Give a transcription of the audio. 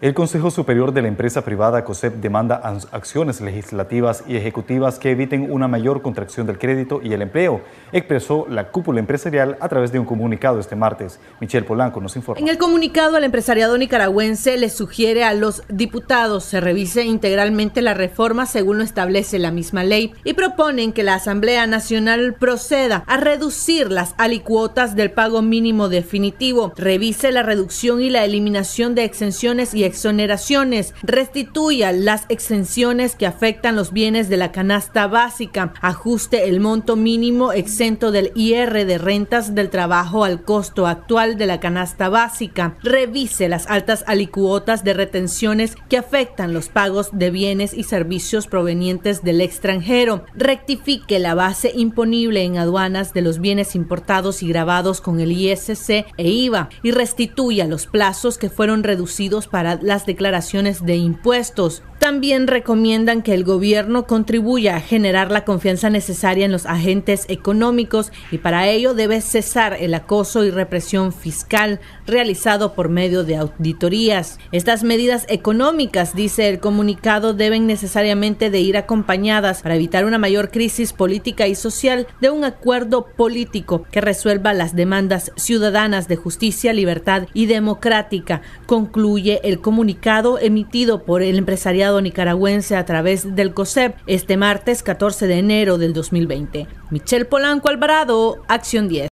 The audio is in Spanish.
El Consejo Superior de la Empresa Privada COSEP demanda acciones legislativas y ejecutivas que eviten una mayor contracción del crédito y el empleo, expresó la cúpula empresarial a través de un comunicado este martes. Michelle Polanco nos informa. En el comunicado, el empresariado nicaragüense le sugiere a los diputados se revise integralmente la reforma según lo establece la misma ley y proponen que la Asamblea Nacional proceda a reducir las alicuotas del pago mínimo definitivo, revise la reducción y la eliminación de exenciones y exoneraciones, restituya las exenciones que afectan los bienes de la canasta básica, ajuste el monto mínimo exento del IR de rentas del trabajo al costo actual de la canasta básica, revise las altas alicuotas de retenciones que afectan los pagos de bienes y servicios provenientes del extranjero, rectifique la base imponible en aduanas de los bienes importados y grabados con el ISC e IVA y restituya los plazos que fueron reducidos para las declaraciones de impuestos. También recomiendan que el gobierno contribuya a generar la confianza necesaria en los agentes económicos y para ello debe cesar el acoso y represión fiscal realizado por medio de auditorías. Estas medidas económicas, dice el comunicado, deben necesariamente de ir acompañadas para evitar una mayor crisis política y social de un acuerdo político que resuelva las demandas ciudadanas de justicia, libertad y democrática, concluye el comunicado emitido por el empresariado nicaragüense a través del COSEP este martes 14 de enero del 2020. Michelle Polanco Alvarado, Acción 10.